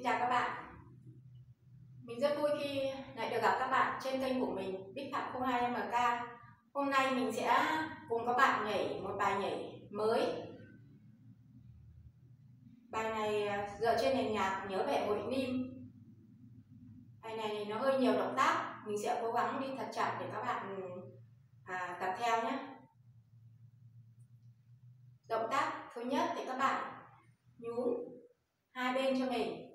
Xin chào các bạn. Mình rất vui khi lại được gặp các bạn trên kênh của mình Bích Phạm 02MK Hôm nay mình sẽ cùng các bạn nhảy một bài nhảy mới. Bài này à, dựa trên nền nhạc nhớ về hội Nim Bài này thì nó hơi nhiều động tác Mình sẽ cố gắng đi thật chậm để các bạn à, tập theo nhé. Động tác thứ nhất thì các bạn nhún hai bên cho mình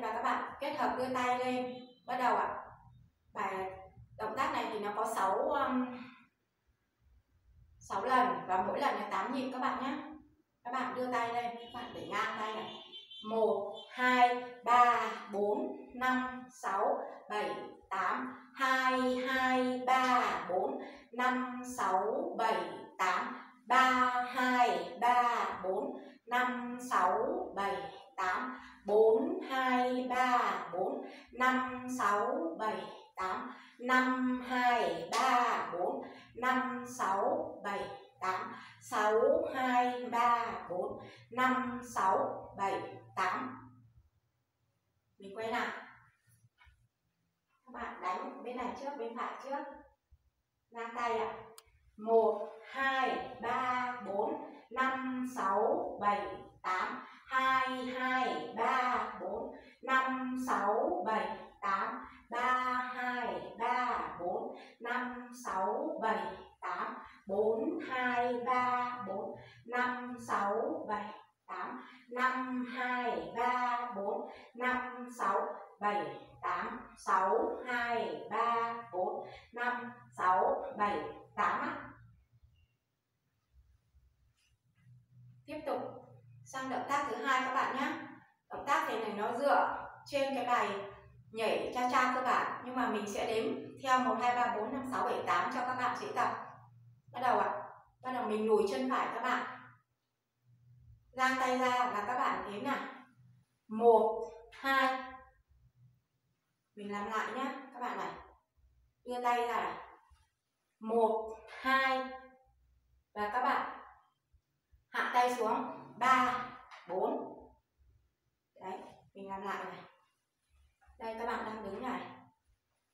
đấy và các bạn kết hợp đưa tay lên. Bắt đầu ạ. À. và động tác này thì nó có 6 um, 6 lần và mỗi lần là 8 nhịp các bạn nhé. Các bạn đưa tay lên các bạn để ngang tay này. 1 2 3 4 5 6 7 8 2 2 3 4 5 6 7 8 3 2 3 4 5 6 7 8 4 2 3 4 5 6 7 8 5 2 3 4 5 6 7 8 6 2 3 4 5 6 7 8 Mình quay lại. Các bạn đánh bên này trước, bên phải trước. Ngang tay ạ. À. 1 2 3 4 5 6 7 8 2 2 3 4 5 6 7 8 3 2 3 4 5 6 7 8 4 2 3 4 5 6 7 8 5 2 3 4 5 6 7 8 6 2 3 4 5 6 7 8 tiếp tục sang động tác thứ hai các bạn nhé động tác này này nó dựa trên cái bài nhảy cha cha cơ bản, nhưng mà mình sẽ đếm theo 1 2 3 4 5 6 7 8 cho các bạn dễ tập. Bắt đầu ạ. À. bắt đầu mình lùi chân phải các bạn. Giang tay ra và các bạn đếm nào. Một, hai. Mình làm lại nhá, các bạn này. Đưa tay ra này. Một, hai. Và các bạn hạ tay xuống. 3 4 đấy, mình làm lại này đây, các bạn đang đứng này.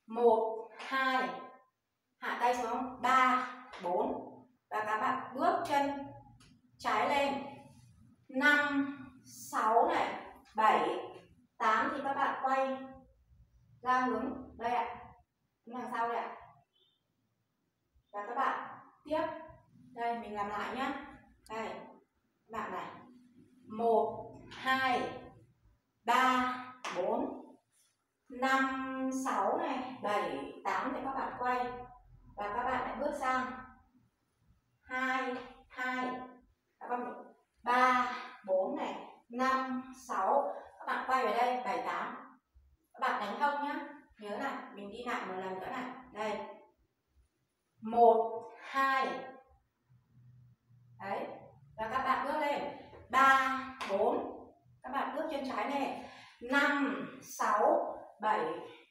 1 2 hạ tay xuống. 3 4 và các bạn bước chân, trái lên. 5 6 này. 7 8 thì các bạn quay ra hướng đây ạ. Đằng sau đây ạ. Và các bạn tiếp. Đây, mình làm lại nhé đây bạn này. Một, hai, ba, bốn năm sáu này, bảy, tám thì các bạn quay. Và các bạn lại bước sang. Hai hai ba, bốn này. Năm, sáu, các bạn quay về đây. Bảy, tám. Các bạn đánh không nhá. Nhớ này mình đi lại một lần nữa này. Đây. Một, hai. Đấy. Và các bạn bước lên. 3 4 các bạn bước chân trái này. 5 6 7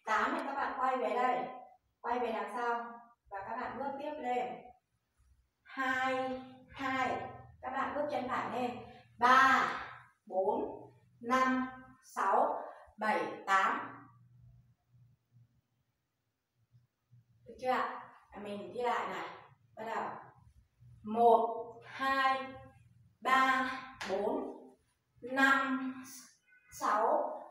8 thì các bạn quay về đây. Quay về đằng sau. Và các bạn bước tiếp lên. 2 2 các bạn bước chân phải lên. 3 4 5 6 7 8 được chưa ạ? Mình đi lại này. Bắt đầu. 1 2 3 4 5 6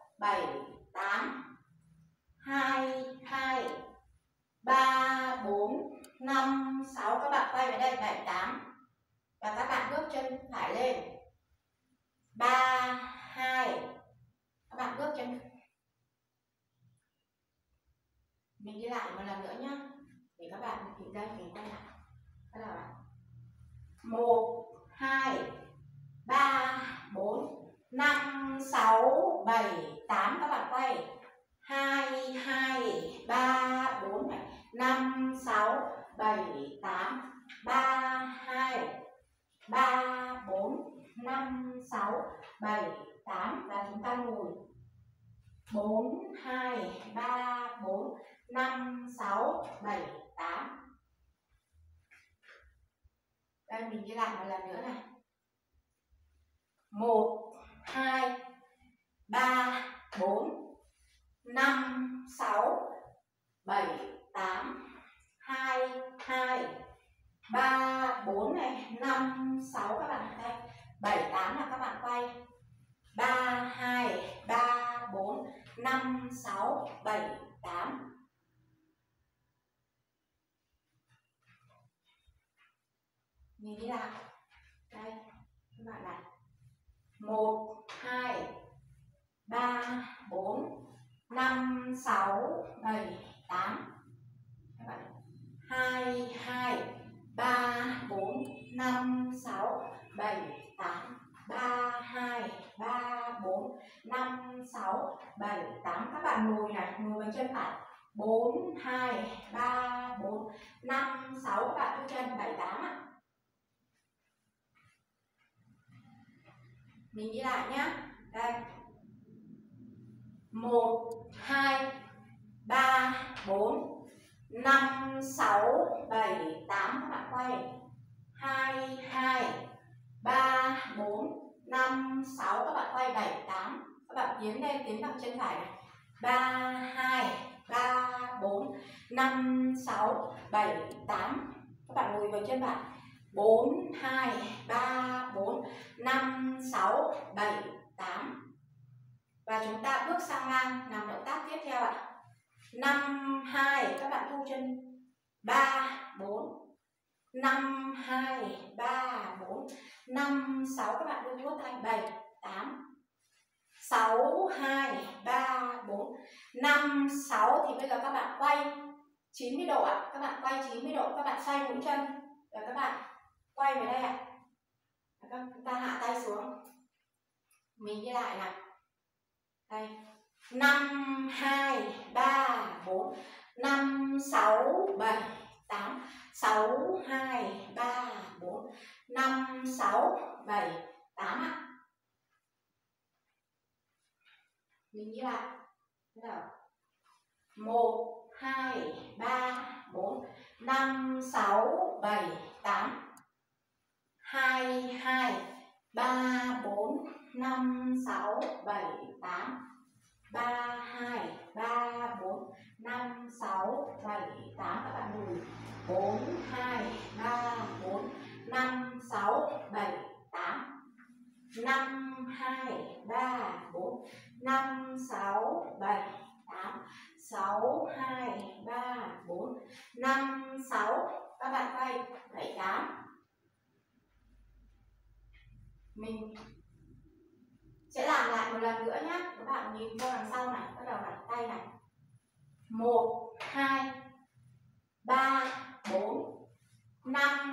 6, 7, 8, 3, 2, 3, 4, 5, 6, 7, 8 và chúng ta ngồi. 4, 2, 3, 4, 5, 6, 7, 8 Đây mình đi lại một lần nữa này. 1, 2, 3, 4, 5, 6, 7, 8 2 2 3 4 này. 5 6 các bạn đây 7 8 là các bạn quay. 3 2 3 4 5 6 7 8 nhìn đi nào. Đây, các bạn này. 1 2 3 4 5 6 7 bạn ngồi này, ngồi bằng chân phải bốn, hai, ba, bốn, năm, sáu các bạn thu chân bảy, tám ạ. Mình đi lại nhá. Đây. Một, hai, ba, bốn, năm, sáu, bảy, tám các bạn quay. Hai hai, ba, bốn, năm, sáu, các bạn quay bảy, tám. Các bạn tiến lên tiến bằng chân phải này ba, hai, ba, bốn, năm, sáu, bảy, tám. Các bạn lùi vào chân bạn. Bốn, hai, ba, bốn, năm, sáu, bảy, tám. Và chúng ta bước sang ngang làm động tác tiếp theo ạ. Năm, hai, các bạn thu chân. Ba, bốn. Năm, hai, ba, bốn. Năm, sáu, các bạn đưa thuốc tay. Bảy, tám sáu, hai, ba, bốn. Năm, sáu thì bây giờ các bạn quay 90 độ ạ. Các bạn quay 90 độ, các bạn xoay bốn chân. Và các bạn quay về đây ạ. Chúng ta hạ tay xuống. Mình đi lại nào. Đây. Năm, hai, ba, bốn. Năm, sáu, bảy, tám. Sáu, hai, ba, bốn. Năm, sáu, bảy, tám ạ. Mình đi lại. Một, hai, ba, bốn, năm, sáu, bảy, tám. Hai hai, ba, bốn, năm, sáu, bảy, tám. Ba, hai, ba, bốn, năm, sáu, bảy, tám. Các bạn lùi bốn, hai, ba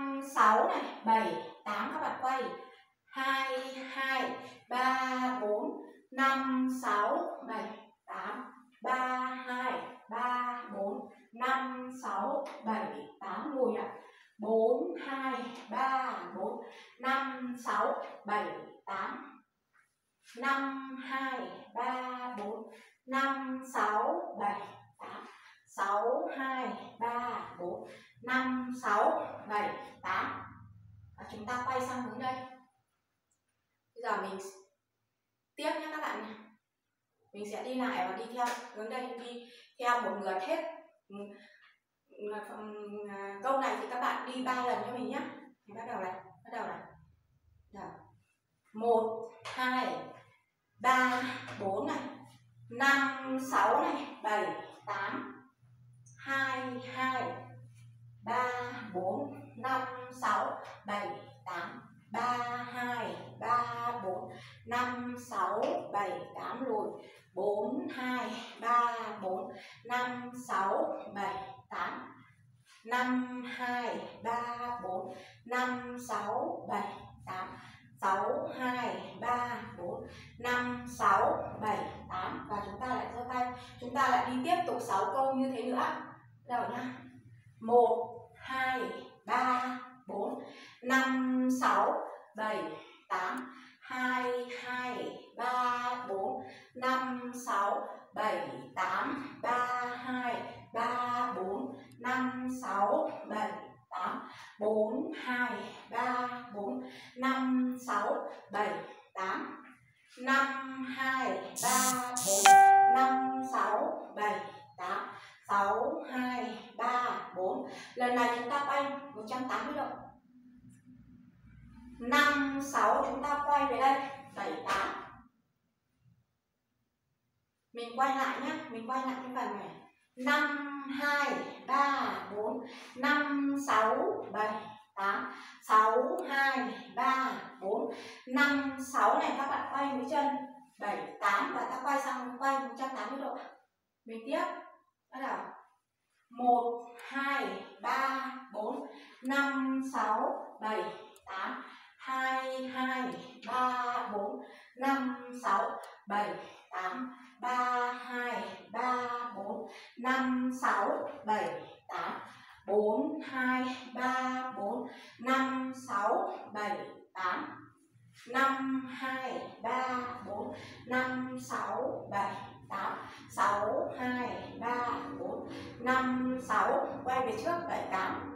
5, 6 này, 7, 8 các bạn quay. 2, 2, 3, 4, 5, 6, 7, 8 3, 2, 3, 4, 5, 6, 7, 8 ngồi ạ. 4, 2, 3, 4, 5, 6, 7, 8 5, 2, 3, 4, 5, 6, 7, 8 sáu, hai, ba, bốn, năm, sáu, bảy, tám. Và chúng ta quay sang hướng đây. Bây giờ mình tiếp nhé các bạn mình sẽ đi lại và đi theo hướng đây. Đi theo một lượt hết. Ừ, à, câu này thì các bạn đi ba lần cho mình nhé. Mình bắt đầu này, bắt đầu này. Rồi. Một, hai, ba, bốn này. Năm, sáu này. Bảy, tám hai hai, ba, bốn, năm, sáu, bảy, tám. Ba, hai, ba, bốn, năm, sáu, bảy, tám lùi. Bốn, hai, ba, bốn, năm, sáu, bảy, tám. Năm, hai, ba, bốn, năm, sáu, bảy, tám. Sáu, hai, ba, bốn, năm, sáu, bảy, tám. Và chúng ta lại giơ tay chúng ta lại đi tiếp tục 6 câu như thế nữa rồi nhá? Một, hai, ba, bốn, năm, sáu, bảy, tám, hai hai, ba, bốn, năm, sáu, bảy, tám, ba, hai, ba, bốn, năm, sáu, bảy, tám, bốn, hai, ba, bốn, năm, sáu, bảy lần này chúng ta quay 180 độ. Năm, sáu chúng ta quay về đây, bảy, tám. Mình quay lại nhé mình quay lại cái phần này. Năm, hai, ba, bốn. Năm, sáu, bảy, tám. Sáu, hai, ba, bốn. Năm, sáu này các bạn quay mũi chân. Bảy, tám và ta quay sang quay 180 độ. Mình tiếp. Bắt đầu một, hai, ba, bốn, năm, sáu, bảy, tám, hai hai, ba, bốn, năm, sáu, bảy, tám, ba, hai, ba, bốn, năm, sáu, bảy, tám, bốn, hai, ba, bốn, năm, sáu, bảy, tám, năm, hai, ba, bốn, năm, sáu, bảy tám, sáu, hai, ba, bốn, năm, sáu. Quay về trước bảy tám.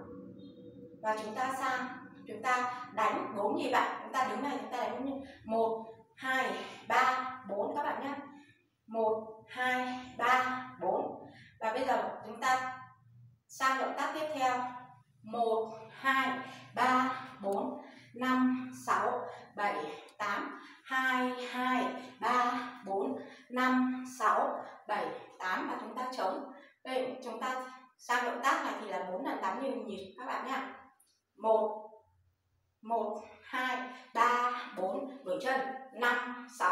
Và chúng ta sang, chúng ta đánh bốn nhịp bạn chúng ta đứng này, chúng ta đánh như một, hai, ba, bốn các bạn nhé. Một, hai, ba, bốn. Và bây giờ chúng ta sang động tác tiếp theo. Một, hai, ba, bốn, năm, sáu, bảy, tám. 2, 2, 3, 4, 5, 6, 7, 8 và chúng ta chống. Vậy chúng ta sang động tác này thì là 4 lần 8 nhịp nhịp các bạn nhé. 1, 1, 2, 3, 4, đổi chân, 5, 6,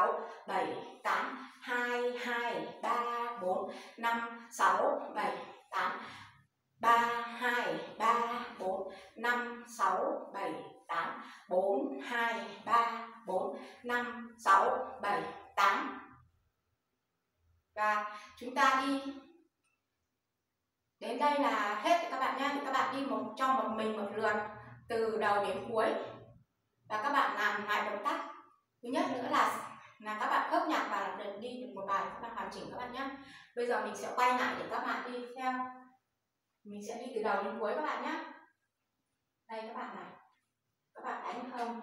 hoàn chỉnh các bạn nhé bây giờ mình sẽ quay lại để các bạn đi theo. Mình sẽ đi từ đầu đến cuối các bạn nhé đây các bạn này. Các bạn đánh không,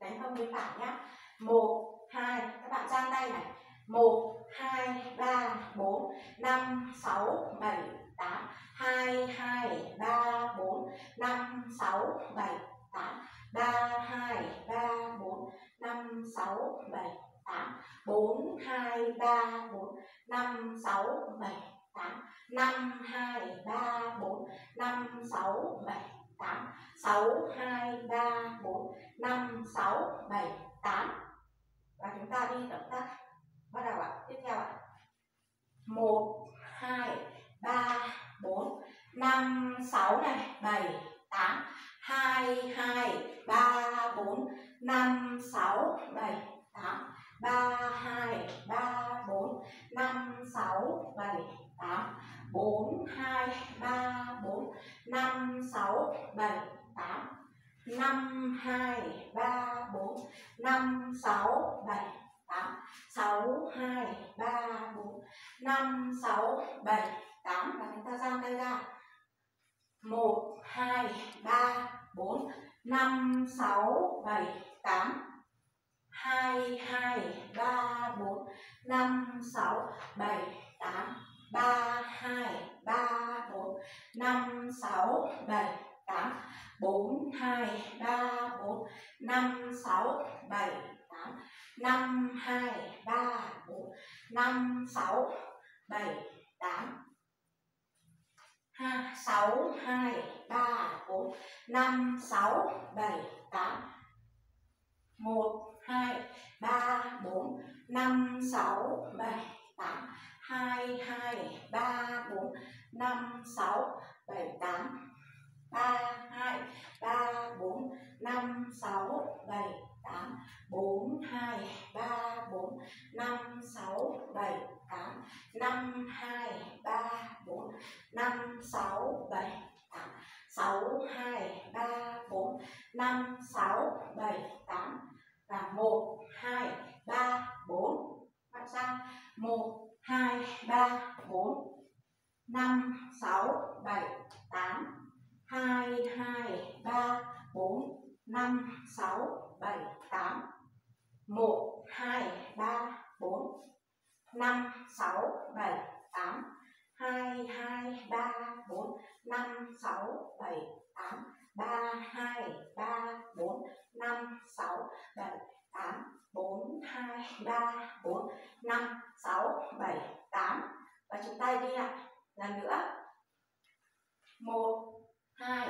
đánh không với phải nhé một hai các bạn giang tay này. Một hai ba bốn năm sáu bảy tám. Hai hai ba bốn năm sáu bảy tám. Ba hai ba bốn năm sáu bảy tám bốn hai, ba, bốn năm sáu bảy tám năm hai ba bốn năm sáu bảy tám sáu hai, ba, bốn, năm, sáu, bảy, tám. Và chúng ta đi động tác. Bắt đầu ạ. Tiếp theo ạ. Một, hai, ba, bốn, năm, sáu này. Bảy, tám. Hai hai, ba, bốn, năm, sáu, bảy, tám ba hai, ba bốn, năm, sáu bảy, tám, bốn, hai, ba, bốn, năm, sáu bảy, tám, năm, hai, ba, bốn, năm, sáu bảy, tám, sáu, hai, ba, bốn, năm, sáu bảy, tám, và chúng ta giang tay ra. Một, hai, ba, bốn, năm, sáu bảy, tám hai hai ba bốn năm sáu bảy tám ba hai ba bốn năm sáu bảy tám bốn hai ba bốn năm sáu bảy tám năm hai ba bốn năm sáu bảy tám ha sáu hai ba, bốn. Năm, sáu, bảy, tám. Một hai, ba, bốn, năm, sáu, bảy, tám. Hai hai, ba, bốn, năm, sáu, bảy, tám. Ba, hai, ba, bốn, năm, sáu, bảy, tám. Bốn, hai, ba, bốn, năm, sáu, bảy, tám. Năm, hai, ba, bốn, năm, sáu, bảy, tám. Sáu, hai, ba, bốn, năm, sáu, bảy, tám và một, hai, ba, bốn. Bạn sang. Một, hai, ba, bốn. Năm, sáu, bảy, tám. Hai hai, ba, bốn. Năm, sáu, bảy, tám. Một, hai, ba, bốn. Năm, sáu, bảy, tám. Hai hai, ba, bốn. Năm, sáu, bảy tám, ba, hai, ba, bốn, năm, sáu, bảy, tám, bốn, hai, ba, bốn, năm, sáu, bảy, tám. Và chúng ta đi lại lần nữa. Một, hai,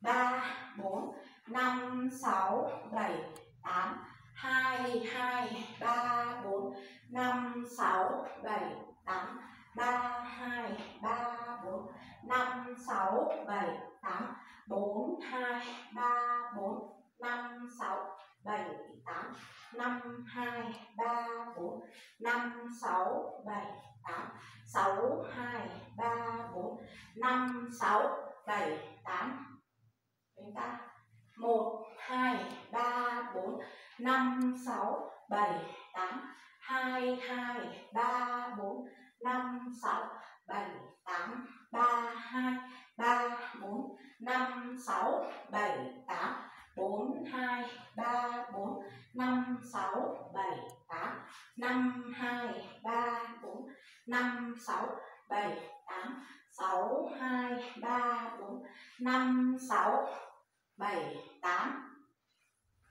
ba, bốn, năm, sáu, bảy, tám. Hai hai, ba, bốn, năm, sáu, bảy, tám ba hai, ba bốn, năm, sáu, bảy, tám, bốn, hai, ba, bốn, năm, sáu, bảy, tám, năm, hai, ba, bốn, năm, sáu, bảy, tám, sáu, hai, ba, bốn, năm, sáu, bảy, tám. Chúng ta. Một, hai, ba, bốn, năm, sáu, bảy, tám. Hai hai, ba, bốn năm sáu bảy tám ba hai ba bốn năm sáu bảy tám bốn hai ba bốn năm sáu bảy tám năm hai ba bốn năm sáu bảy tám sáu hai ba bốn năm sáu bảy tám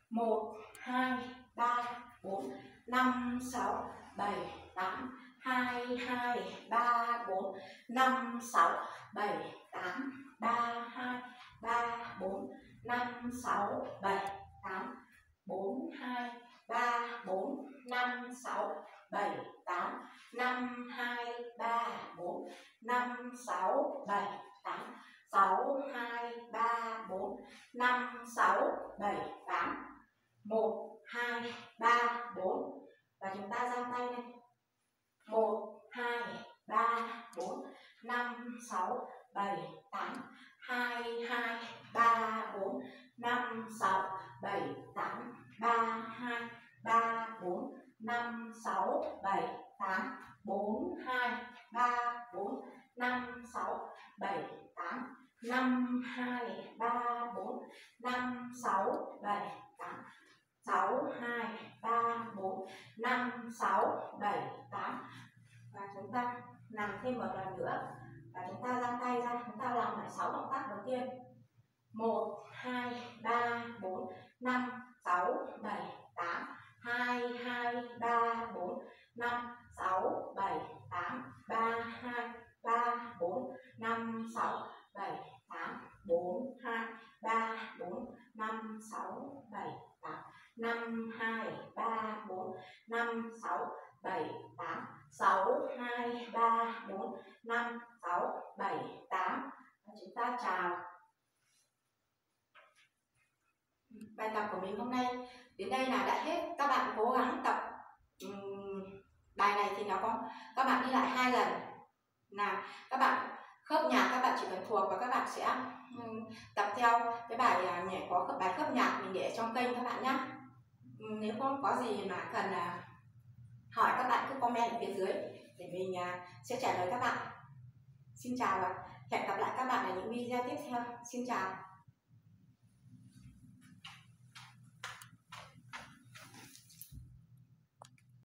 một, hai, ba, bốn, năm, sáu, bảy, tám hai hai ba bốn năm sáu bảy tám ba hai ba bốn năm sáu bảy tám bốn hai ba bốn năm sáu bảy tám năm hai ba bốn năm sáu bảy tám sáu hai ba bốn năm sáu bảy tám một hai ba, bốn. Và chúng ta giang tay lên một hai ba bốn năm sáu bảy tám hai hai ba bốn năm sáu bảy tám ba hai ba bốn năm sáu bảy tám bốn hai ba bốn năm sáu bảy tám năm hai ba bốn năm sáu bảy tám sáu hai ba bốn năm sáu bảy tám và chúng ta làm thêm một lần nữa và chúng ta giang tay ra chúng ta làm lại sáu động tác đầu tiên một hai ba bốn năm sáu bảy tám hai hai ba bốn năm sáu bảy tám ba hai ba bốn năm sáu bảy tám bốn hai ba bốn năm sáu bảy tám năm hai ba bốn năm sáu bảy tám sáu hai ba bốn năm sáu bảy tám chúng ta chào bài tập của mình hôm nay. Đến đây là đã hết. Các bạn cố gắng tập bài này thì nó có các bạn đi lại hai lần. Là các bạn khớp nhạc các bạn chỉ cần thuộc và các bạn sẽ tập theo cái bài à, nhảy có bài khớp nhạc mình để trong kênh các bạn nhé nếu không có gì mà cần à, hỏi các bạn cứ comment ở phía dưới để mình à, sẽ trả lời các bạn. Xin chào và hẹn gặp lại các bạn ở những video tiếp theo. Xin chào.